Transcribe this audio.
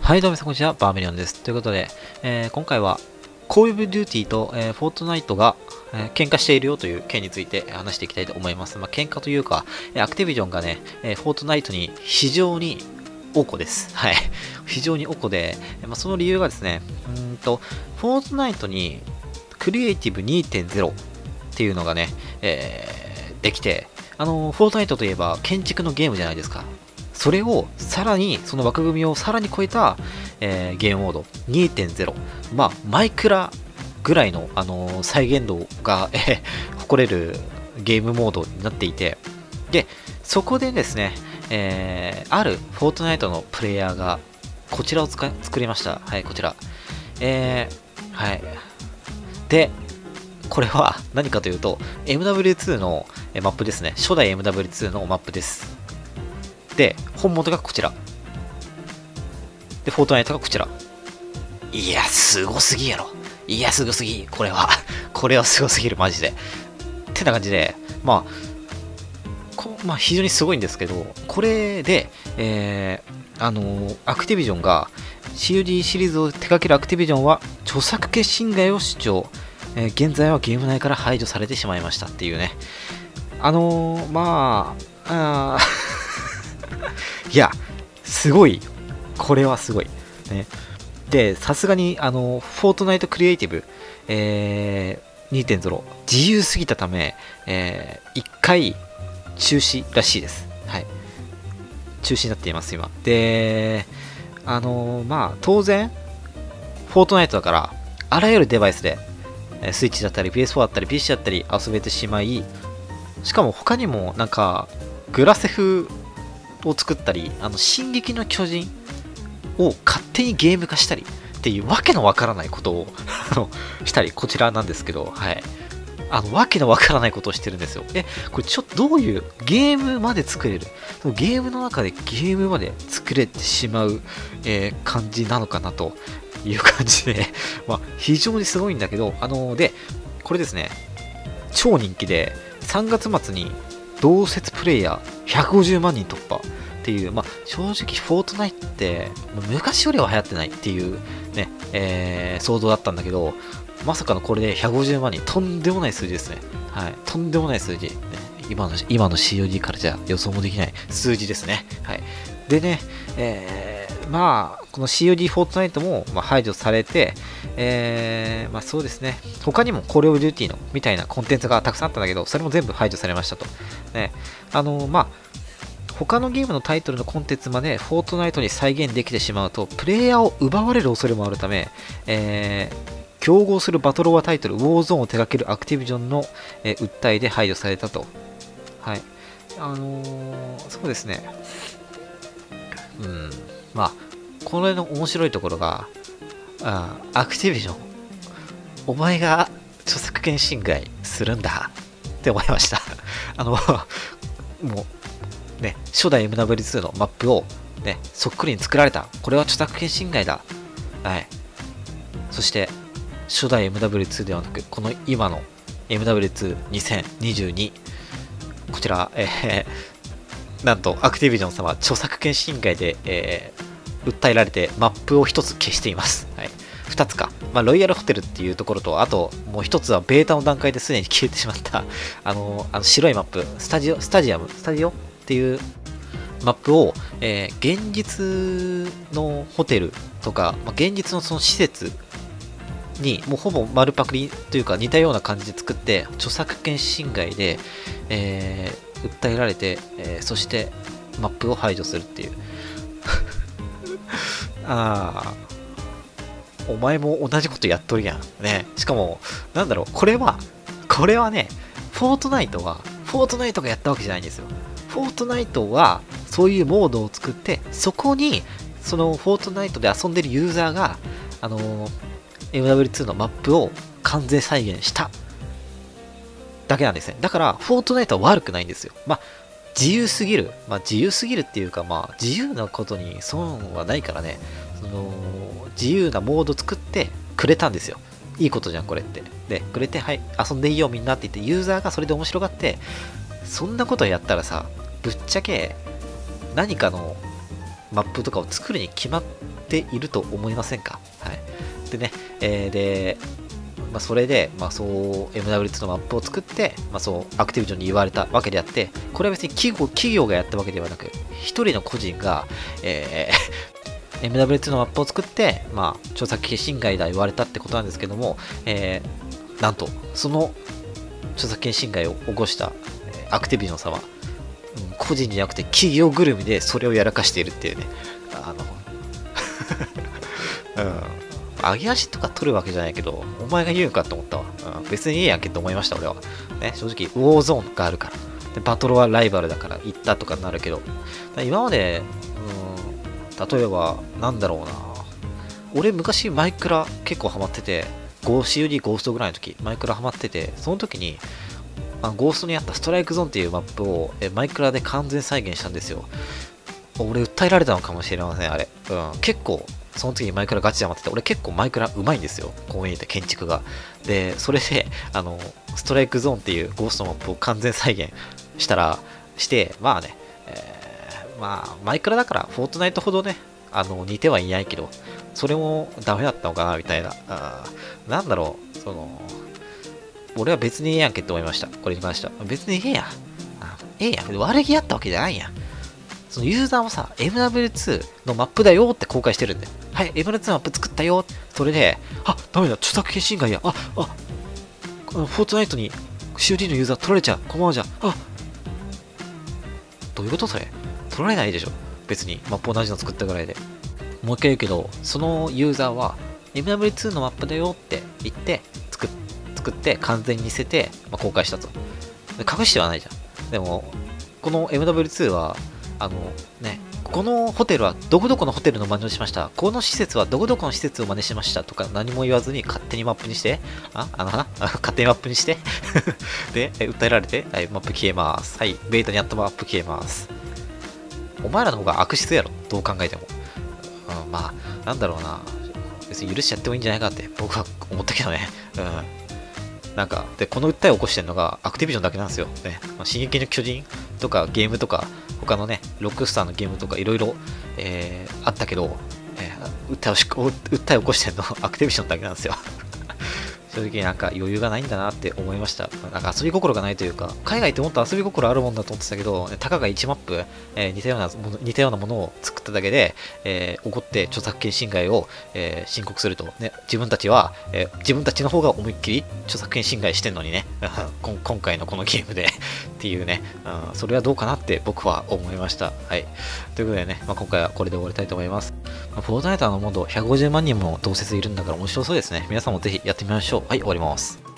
はい、どうも皆さんこんにちは、バーミリオンです。ということで、えー今回は、コールオブデューティーと、えーフォートナイトが、えー喧嘩しているよという件について話していきたいと思います。まあ、喧嘩というか、アクティビジョンがね、えーフォートナイトに非常におこです。はい。非常におこで、まあ、その理由がですね、うんと、フォートナイトにクリエイティブ2.0っていうのがね、えーできて、あの、フォートナイトといえば建築のゲームじゃないですか。それをさらに、その枠組みをさらに超えた、えーゲームモード2.0。まあ、マイクラぐらいの、あのー再現度が、えー誇れるゲームモードになっていて、で、そこでですね、えーあるフォートナイトのプレイヤーが、こちらを作りました。はい、こちら。えーはい。で、これは何かというと、MW2 のマップですね。初代 MW2 のマップです。で、本元がこちら。で、フォートナイトがこちら。いや、すごすぎやろ。いや、すごすぎ。これは。これはすごすぎる、マジで。ってな感じで、まあ、こまあ、非常にすごいんですけど、これで、えーあのーアクティビジョンが CUD シリーズを手掛けるアクティビジョンは著作権侵害を主張、えー現在はゲーム内から排除されてしまいましたっていうねあのーまああいやすごい。これはすごい。ね。でさすがにあのフォートナイトクリエイティブ、えー2.0自由すぎたため、えー1回中止らしいです。はい。中止になっています今。であのまあ当然フォートナイトだからあらゆるデバイスでえスイッチだったり PS4 だったり PC だったり遊べてしまいしかも他にもなんかグラセフを作ったりあの進撃の巨人を勝手にゲーム化したりっていうわけのわからないことを したりこちらなんですけどはい。あのわけのわからないことをしてるんですよ。えこれちょっとどういうゲームまで作れる？そのゲームの中でゲームまで作れてしまう、えー感じなのかなという感じで、まあ、非常にすごいんだけど、あので、これですね、超人気で、3月末に同説プレイヤー150万人突破っていう、まあ、正直、フォートナイトって、昔よりは流行ってないっていうね、えー想像だったんだけど、まさかのこれで150万人、とんでもない数字ですね。はい、とんでもない数字。ね、今の今の COD からじゃ予想もできない数字ですね。はい、でね、えーまあ、この COD フォートナイトも、ま、排除されて、えーまあそうですね、他にも Call of Duty のみたいなコンテンツがたくさんあったんだけど、それも全部排除されましたと。ね、あの、まあ、他のゲームのタイトルのコンテンツまでフォートナイトに再現できてしまうと、プレイヤーを奪われる恐れもあるため、えー競合するバトロワタイトル、ウォーゾーンを手掛けるアクティビジョンの、えー訴えで排除されたと。はい。あのーそうですね。うん。まあ、これの面白いところが、あアクティビジョン、お前が著作権侵害するんだって思いました。あの、もう、ね、初代 MW2 のマップを、ね、そっくりに作られた。これは著作権侵害だ。はい。そして、初代 MW2 ではなく、この今の MW22022、こちら、えーなんと、アクティビジョン様、著作権侵害で、えー訴えられて、マップを1つ消しています。はい、2つか。まあ、ロイヤルホテルっていうところと、あと、もう1つはベータの段階ですでに消えてしまった、あの、あの白いマップ、スタジオ、スタジアム、スタジオっていうマップを、えー現実のホテルとか、まあ、現実のその施設にもうほぼ丸パクリというか似たような感じで作って著作権侵害で、えー訴えられて、えーそしてマップを排除するっていうああお前も同じことやっとるやん。ね。しかもなんだろうこれはこれはねフォートナイトはフォートナイトがやったわけじゃないんですよ。フォートナイトはそういうモードを作ってそこにそのフォートナイトで遊んでるユーザーがあのー MW2 のマップを完全再現した。だけなんですね。だから、フォートナイトは悪くないんですよ。まあ、自由すぎる。まあ、自由すぎるっていうか、まあ、自由なことに損はないからね、その、自由なモード作ってくれたんですよ。いいことじゃん、これって。で、くれて、はい、遊んでいいよ、みんなって言って、ユーザーがそれで面白がって、そんなことやったらさ、ぶっちゃけ、何かのマップとかを作るに決まっていると思いませんか？はい。でね、えー、で、まあ、それで、まあ、そう MW2 のマップを作って、まあ、そうアクティビジョンに言われたわけであって、これは別に企業企業がやったわけではなく、一人の個人が、えー、MW2 のマップを作って、まあ、著作権侵害だ言われたってことなんですけども、えー、なんと、その著作権侵害を起こした、アクティビジョンさんは、うん、個人じゃなくて企業ぐるみでそれをやらかしているっていうね、あの、うん、揚げ足とか取るわけじゃないけど、お前が言うんかと思ったわ。うん、別にいいやんけって思いました、俺は。ね、正直、ウォーゾーンがあるから。で、バトルはライバルだから行ったとかになるけど、今まで、うん、例えば、なんだろうな。俺、昔、マイクラ結構ハマってて、ゴー CUD ゴーストぐらいの時、マイクラハマってて、その時に、あゴーストにあったストライクゾーンっていうマップをえマイクラで完全再現したんですよ。俺訴えられたのかもしれません、あれ。うん、結構その次にマイクラガチでハマってて、俺結構マイクラうまいんですよ。こう見えて建築が。で、それで、あの、ストライクゾーンっていうゴーストマップを完全再現したら、して、まあね、えー、まあ、マイクラだから、フォートナイトほどね、あの、似てはいないけど、それもダメだったのかな、みたいな。あなんだろう、その、俺は別にええやんけって思いました。これに関しては。別にええやん。ええやん。悪気あったわけじゃないやん。そのユーザーもさ、MW2 のマップだよって公開してるんで、はい、MW2 マップ作ったよ。それで、あ、ダメだ、著作権侵害や。あ、あ、フォートナイトに COD のユーザー取られちゃう。このままじゃ。あ、どういうことそれ？取られないでしょ。別に、マップ同じの作ったぐらいで。もう一回言うけど、そのユーザーは MW2 のマップだよって言って作作って完全に似せて、まあ、公開したと。隠してはないじゃん。でも、この MW2 はあのね、このホテルはどこどこのホテルの真似をしました。この施設はどこどこの施設を真似しましたとか何も言わずに勝手にマップにして、あ、あのな、勝手にマップにして で、訴えられて、はい、マップ消えます。はい、ベータにあったマップ消えます。お前らの方が悪質やろ、どう考えても。うん、まあ、なんだろうな。別に許しちゃってもいいんじゃないかって僕は思ったけどね。うん。なんか、で、この訴えを起こしてるのがアクティビジョンだけなんですよ。ね、ま、進撃の巨人とかゲームとか、他のね、ロックスターのゲームとかいろいろ、あったけど、えー、訴えをし訴えを起こしてるのアクティビションだけなんですよ。正直なんか余裕がないんだなって思いました。なんか遊び心がないというか、海外ってもっと遊び心あるもんだと思ってたけど、たかが1マップ、えー、似たようなもの似たようなものを作っただけで、えー、怒って著作権侵害を、えー、申告すると、ね、自分たちは、えー、自分たちの方が思いっきり著作権侵害してんのにね、今回のこのゲームで っていうね、うん、それはどうかなって僕は思いました。はい。ということでね、まあ、今回はこれで終わりたいと思います。まあ、フォートナイターのモード150万人も同説いるんだから面白そうですね。皆さんもぜひやってみましょう。はい、終わります。